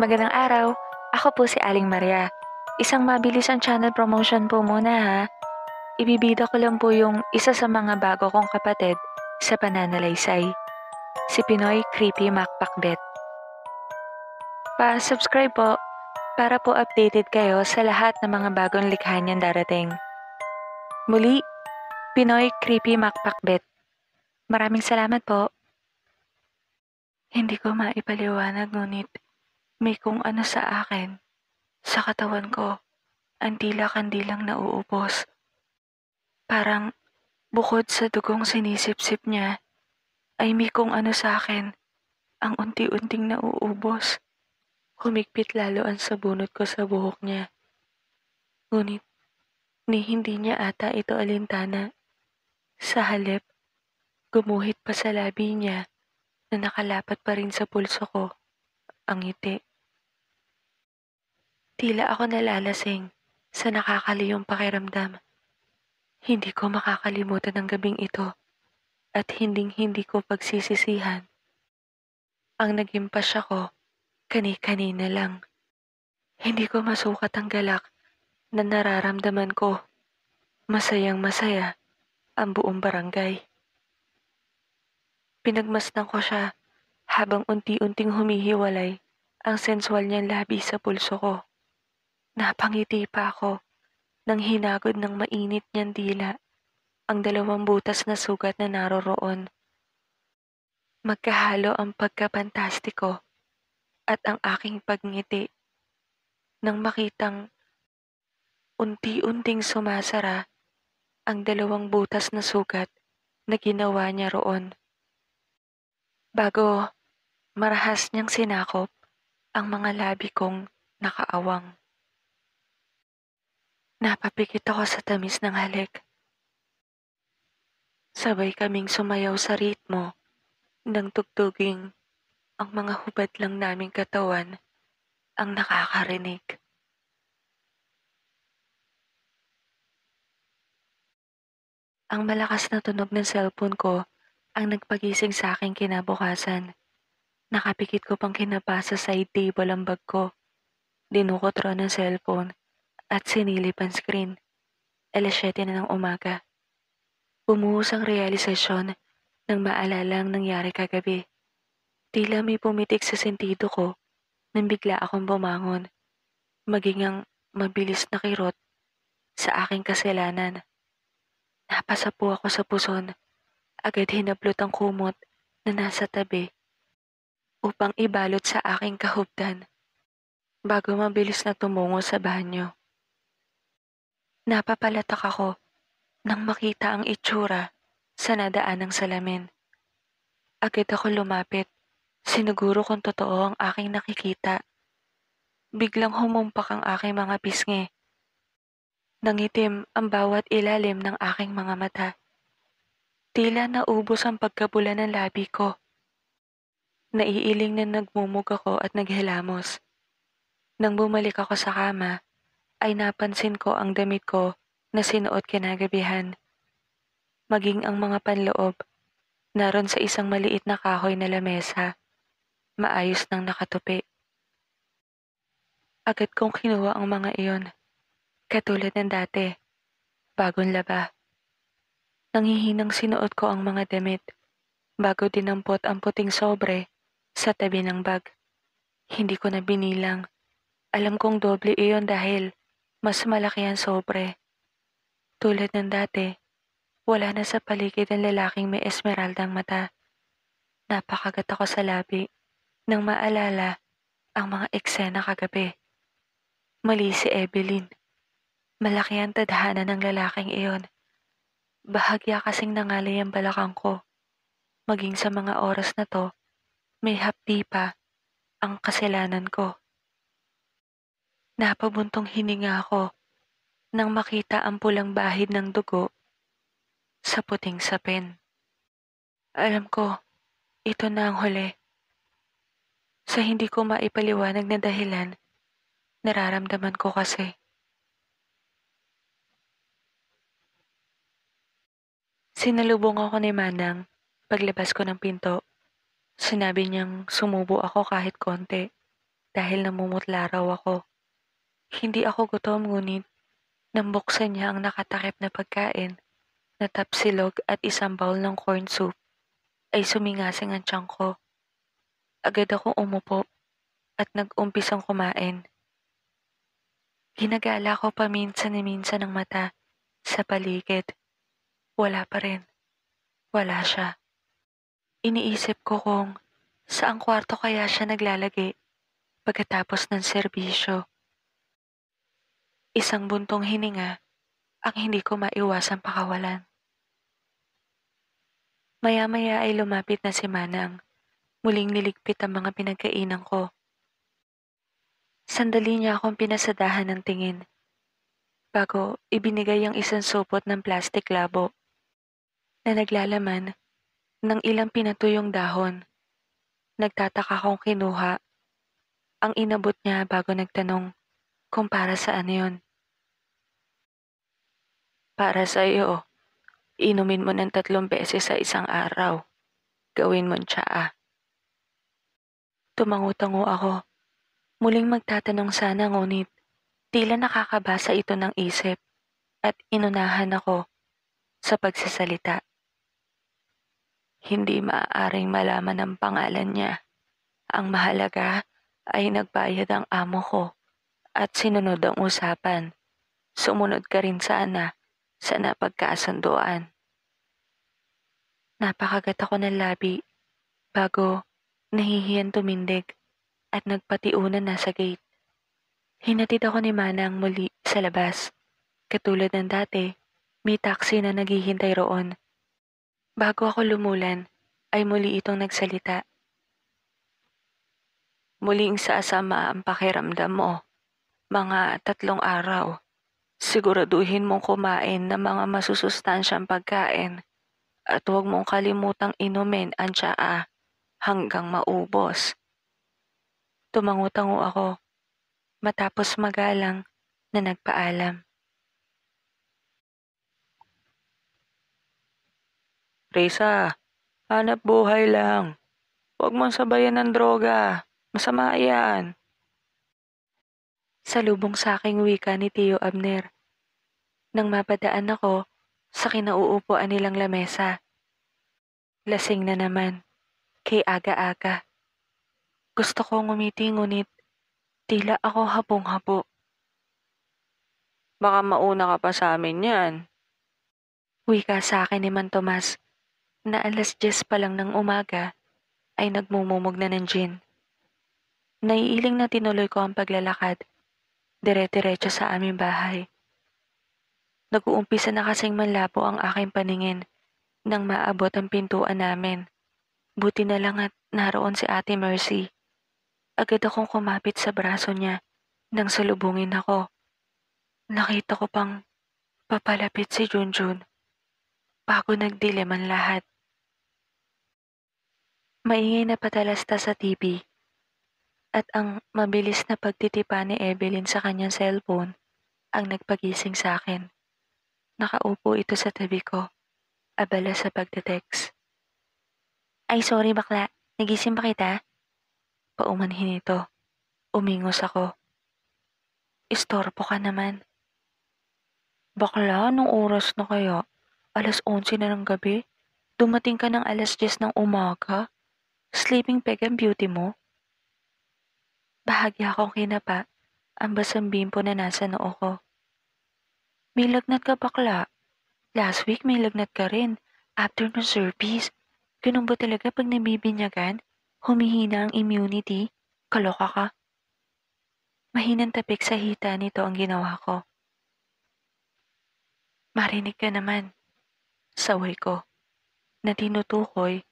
Magandang araw. Ako po si Aling Maria. Isang mabilis ang channel promotion po muna ha. Ibibida ko lang po yung isa sa mga bago kong kapatid sa pananalaysay. Si Pinoy Creepy Macpakbet. Pa-subscribe po para po updated kayo sa lahat ng mga bagong likha niyang darating. Muli, Pinoy Creepy Macpakbet. Maraming salamat po. Hindi ko maipaliwanag ngunit may kung ano sa akin. Sa katawan ko, ang tila kandilang nauubos. Parang bukod sa dugong sinisip-sip niya, ay may kung ano sa akin ang unti-unting nauubos. Humigpit lalo ang sabunot ko sa buhok niya. Ngunit, ni hindi niya ata ito alintana. Sa halip, gumuhit pa sa labi niya na nakalapat pa rin sa pulso ko ang ngiti. Tila ako nalalasing sa nakakaliyong pakiramdam. Hindi ko makakalimutan ang gabing ito at hinding-hindi ko pagsisisihan. Ang naging pasya ko, kani-kanina lang. Hindi ko masukat ang galak na nararamdaman ko. Masayang masaya ang buong barangay. Pinagmasdan ko siya habang unti-unting humihiwalay ang sensual niyang labi sa pulso ko. Napangiti pa ako nang hinagod ng mainit niyang dila ang dalawang butas na sugat na naroroon. Magkahalo ang pagkapantastiko at ang aking pagngiti nang makitang unti-unting sumasara ang dalawang butas na sugat na ginawa niya roon. Bago marahas niyang sinakop ang mga labi kong nakaawang. Napapikit ako sa tamis ng halik. Sabay kaming sumayaw sa ritmo ng tugtuging ang mga hubad lang naming katawan ang nakakarinig. Ang malakas na tunog ng cellphone ko ang nagpagising sa aking kinabukasan. Nakapikit ko pang kinapa sa side table ang bag ko. Dinukot ron ng cellphone at sinilip ang screen. Alas 7 na ng umaga. Bumuhos ang realisasyon nang maalala ang nangyari kagabi. Tila may pumitik sa sentido ko nang bigla akong bumangon. Maging ang mabilis na kirot sa aking kasalanan. Napasapo ako sa puson. Agad hinablot ang kumot na nasa tabi upang ibalot sa aking kahubdan bago mabilis na tumungo sa banyo. Napapalatak ako nang makita ang itsura sa nadaan ng salamin. Agad ako lumapit, siniguro kung totoo ang aking nakikita. Biglang humumpak ang aking mga pisngi. Nangitim ang bawat ilalim ng aking mga mata. Tila naubos ang pagkabula ng labi ko. Naiiling na nagmumug ako at naghilamos. Nang bumalik ako sa kama, ay napansin ko ang damit ko na sinuot kinagabihan. Maging ang mga panloob, naroon sa isang maliit na kahoy na lamesa, maayos nang nakatupi. Agad kong kinuha ang mga iyon, katulad ng dati, bagong laba. Nangihinang sinuot ko ang mga damit bago dinampot ang puting sobre sa tabi ng bag. Hindi ko na binilang. Alam kong doble iyon dahil mas malaki ang sobre. Tulad ng dati, wala na sa paligid ang lalaking may esmeraldang mata. Napakagat ako sa labi nang maalala ang mga eksena kagabi. Mali si Evelyn. Malaki ang tadhana ng lalaking iyon. Bahagya kasing nangalay ang balakang ko. Maging sa mga oras na to, may hapdi pa ang kasalanan ko. Napabuntong hininga ako nang makita ang pulang bahid ng dugo sa puting sapin. Alam ko, ito na ang huli. Sa hindi ko maipaliwanag na dahilan, nararamdaman ko kasi. Sinalubong ako ni Manang paglabas ko ng pinto. Sinabi niyang sumubo ako kahit konti. dahil namumutla raw ako. Hindi ako gutom ngunit nang buksan niya ang nakatakip na pagkain na tapsilog at isang bowl ng corn soup ay sumingasing ang tiyan ko. Agad akong umupo at nag-umpisang kumain. Ginagala ko paminsan-minsan ng mata sa paligid. Wala pa rin. Wala siya. Iniisip ko kung saang kwarto kaya siya naglalagi pagkatapos ng serbisyo. Isang buntong hininga ang hindi ko maiwasang pakawalan. Maya-maya ay lumapit na si Manang. Muling niligpit ang mga pinagkainan ko. Sandali niya akong pinasadahan ng tingin. Bago ibinigay ang isang supot ng plastic labo na naglalaman ng ilang pinatuyong dahon. Nagtataka kong kinuha. Ang inabot niya bago nagtanong kung para saan yun. Para sa iyo. Inumin mo ng tatlong beses sa isang araw. Gawin mo tsaa. Tumango-tango ako. Muling magtatanong sana ngunit tila nakakabasa ito ng isip at inunahan ako sa pagsasalita. Hindi maaaring malaman ang pangalan niya. Ang mahalaga ay nagbayad ang amo ko at sinunod ang usapan. Sumunod ka rin sana sa napagkasunduan. Napakagat ako ng labi bago nahihiyan tumindig at nagpatiunan na sa gate. Hinatid ako ni Manang muli sa labas. Katulad ng dati, may taxi na naghihintay roon Bago ako lumulan, ay muli itong nagsalita. Muling sa asama ang pakiramdam mo. Mga tatlong araw. Siguraduhin mong kumain ng mga masusustansyang pagkain at huwag mong kalimutang inumin ang tsaa hanggang maubos. Tumangutango ako matapos magalang na nagpaalam. Risa, hanap buhay lang. Huwag mong sabayan ng droga. Masama yan. Salubong sa aking wika ni Tio Abner. Nang mapadaan ako sa kinauupuan nilang lamesa. Lasing na naman. Kay aga-aga. Gusto kong umiti ngunit tila ako habong-habo. Baka mauna ka pa sa amin yan. Wika sa akin ni Man Tomas na alas 10 pa lang ng umaga ay nagmumumog na ng gin. Naiiling na tinuloy ko ang paglalakad, dire-diretso sa aming bahay. Nag-uumpisa na kasing manlabo ang aking paningin nang maabot ang pintuan namin. Buti na lang at naroon si Ate Mercy. Agad akong kumapit sa braso niya nang salubungin ako. Nakita ko pang papalapit si Junjun. Bago nagdilim ang lahat. Maingay na patalasta sa TV at ang mabilis na pagtitipa ni Evelyn sa kanyang cellphone ang nagpagising sa akin. Nakaupo ito sa tabi ko, abala sa pagte-text. Ay sorry bakla, nagising ba kita? Paumanhin ito. Umingos ako. Istorbo ka naman. Bakla, anong oras na kaya? Alas 11 na ng gabi? Dumating ka ng alas 10 ng umaga? Sleeping peg ang beauty mo? Bahagya akong kinapa ang basang bimpo na nasa noo ko. May lagnat ka bakla. Last week may lagnat ka rin. After ng service. Ganun ba talaga pag nabibinyagan? Humihina ang immunity? Kaloka ka? Mahinang tapik sa hita nito ang ginawa ko. Marinig ka naman. Saway ko. Na tinutukoy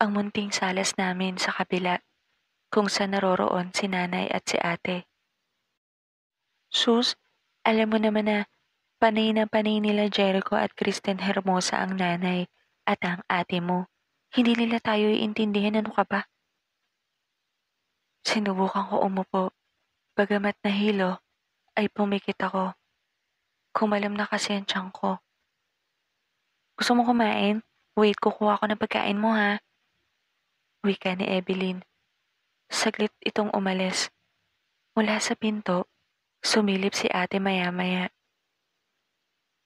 ang munting salas namin sa kabila kung saan naroroon si nanay at si ate. Sus, alam mo naman na panay na panay nila Jericho at Kristen Hermosa ang nanay at ang ate mo. Hindi nila tayo iintindihan ano ka ba? Sinubukan ko umupo. Bagamat nahilo, ay pumikit ako. Kumalam na kasi ang tiyan ko. Gusto mo kumain? Wait, kukuha ko ng pagkain mo ha. Wika ni Evelyn. Saglit itong umalis. Mula sa pinto, sumilip si ate maya-maya.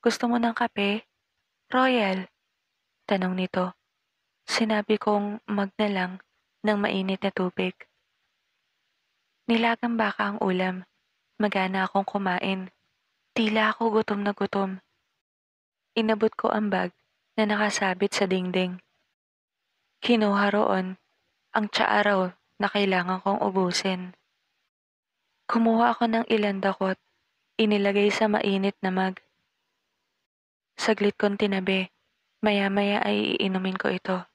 Gusto mo ng kape? Royal? Tanong nito. Sinabi kong mag na lang ng mainit na tubig. Nilagang baka ang ulam. Magana akong kumain. Tila ako gutom na gutom. Inabot ko ang bag na nakasabit sa dingding. Kinuha roon ang tsaa raw na kailangan kong ubusin. Kumuha ako ng ilang dakot, inilagay sa mainit na mag. Saglit kong tinabi, maya-maya ay iinumin ko ito.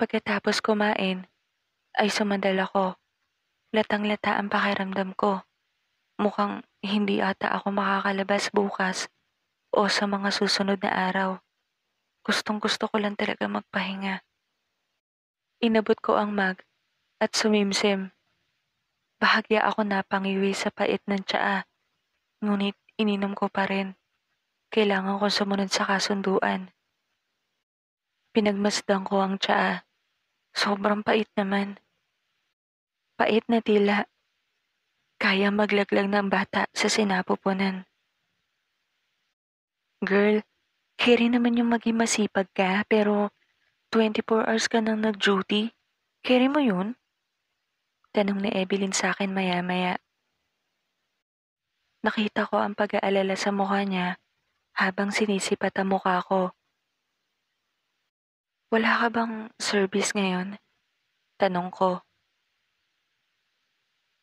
Pagkatapos kumain, ay sumandal ako. Latang-lata ang pakiramdam ko. Mukhang hindi ata ako makakalabas bukas o sa mga susunod na araw. Gustong gusto ko lang talaga magpahinga. Inabot ko ang mag at sumimsim. Bahagya ako napangiwi sa pait ng tsaa. Ngunit ininom ko pa rin. Kailangan ko sumunod sa kasunduan. Pinagmasdan ko ang tsaa. Sobrang pait naman. Pait na tila. Kaya maglaglag ng bata sa sinapupunan. Girl, carry naman yung maging masipag ka pero 24 hours ka nang nag-duty. Carry mo yun? Tanong ni Evelyn sa akin maya-maya. Nakita ko ang pag-aalala sa mukha niya habang sinisipat ang mukha ko. Wala ka bang service ngayon? Tanong ko.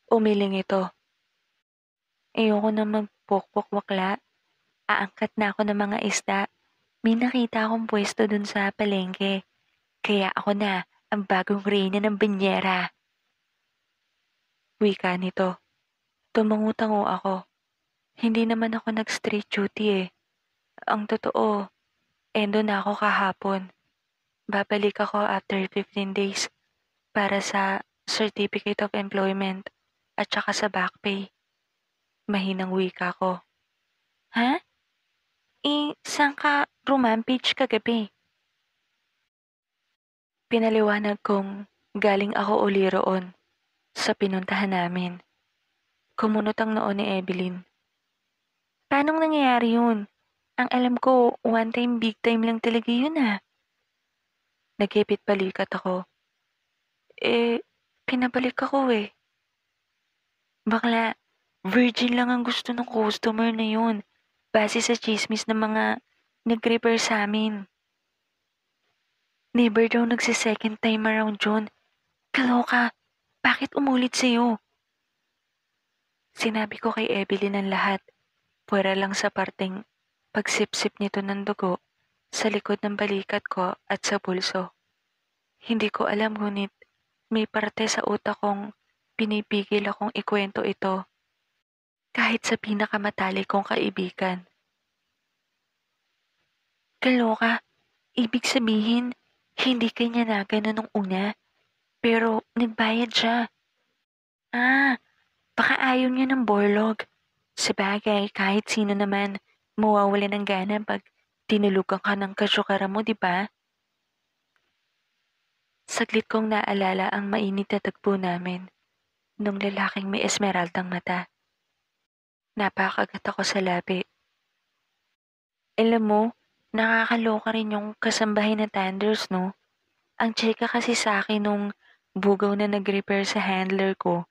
Umiling ito. Ayoko na magpukpok-wakla. Aangkat na ako ng mga isda. May nakita akong pwesto dun sa palengke. Kaya ako na ang bagong reyna ng banyera. Wika nito. Tumangutango ako. Hindi naman ako nag-street duty eh. Ang totoo, endo na ako kahapon. Babalik ako after 15 days para sa Certificate of Employment at saka sa back pay. Mahinang wika ko. Ha? Eh, saan ka rumampage kagabi? Pinaliwanag kong galing ako uli roon sa pinuntahan namin. Kumunot ang noon ni Evelyn. Paano nangyayari yun? Ang alam ko, one time big time lang talaga yun ah. Nagkipit balikat ako. Eh, pinabalik ako eh. Bakla, virgin lang ang gusto ng customer na yun. Base sa chismis ng mga nag-repair sa amin. Never daw nagsi-second time around yun. Kaloka, bakit umulit sa'yo? Sinabi ko kay Evelyn ang lahat. Pwera lang sa parteng pagsipsip nito ng dugo sa likod ng balikat ko at sa pulso. Hindi ko alam ngunit may parte sa utak kong pinipigil akong ikwento ito kahit sa pinakamatali kong kaibigan. Kaloka, ibig sabihin, hindi kanya na ganun nung una, pero nagbayad siya. Ah, baka ayaw niya ng borlog. Sabagay, kahit sino naman, mawawala ng gana pag tinulugan ka ng kasyukara mo, di ba? Saglit kong naalala ang mainit na tagpo namin nung lalaking may esmeraldang mata. Napakagat ako sa labi. Alam mo, nakakaloka rin yung kasambahay na tenders, no? Ang cheka kasi sa akin nung bugaw na nag-repair sa handler ko.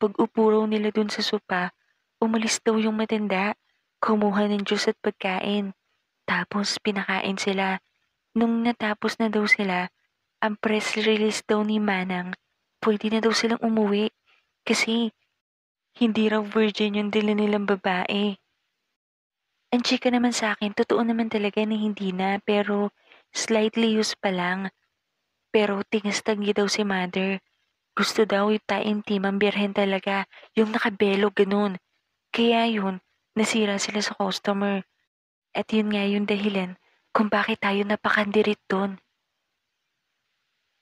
Pag upo raw nila dun sa sopa, umalis daw yung matanda, kumuha ng juice at pagkain. Tapos pinakain sila. Nung natapos na daw sila, ang press release daw ni Manang, pwede na daw silang umuwi. Kasi hindi raw virgin yung dila nilang babae. Ang chika naman sa akin, totoo naman talaga na hindi na, pero slightly used pa lang. Pero tingas-tangi daw si mother. Gusto daw yung taintim ang birhen talaga, yung nakabelo ganun. Kaya yun, nasira sila sa customer. At yun nga yung dahilan kung bakit tayo napakandirit doon.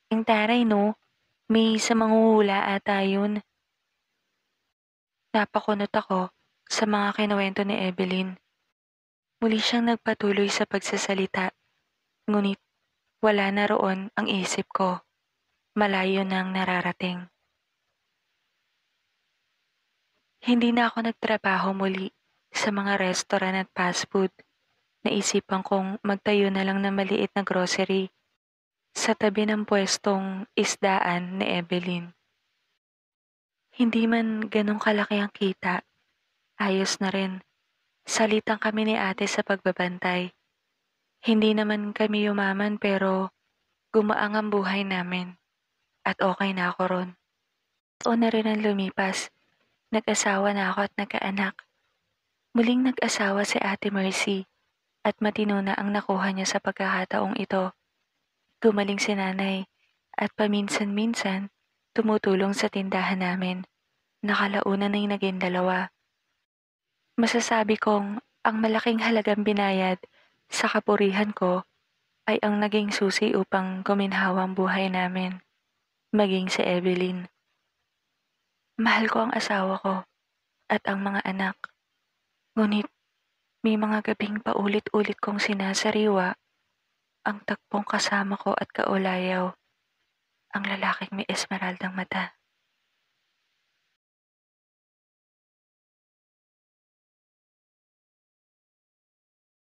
Ang taray no, may sa manguhula ata yun. Napakunot ako sa mga kinuwento ni Evelyn. Muli siyang nagpatuloy sa pagsasalita, ngunit wala na roon ang isip ko. Malayo nang nararating. Hindi na ako nagtrabaho muli sa mga restaurant at fast food. Naisipan kong magtayo na lang ng maliit na grocery sa tabi ng pwestong isdaan ni Evelyn. Hindi man ganong kalaki ang kita, ayos na rin. Salitang kami ni ate sa pagbabantay. Hindi naman kami yumaman pero gumaang ang buhay namin. At okay na ako ron. Taon na rin ang lumipas. Nag-asawa na ako at nagkaanak. Muling nag-asawa si Ate Mercy at matino na ang nakuha niya sa pagkakataong ito. Gumaling si nanay at paminsan-minsan tumutulong sa tindahan namin. Nakalauna na yung naging dalawa. Masasabi kong ang malaking halagang binayad sa kapurihan ko ay ang naging susi upang guminhawa ang buhay namin. Maging si Evelyn. Mahal ko ang asawa ko at ang mga anak. Ngunit may mga gabing paulit-ulit kong sinasariwa ang tagpong kasama ko at kaulayaw, ang lalaking may esmeraldang mata.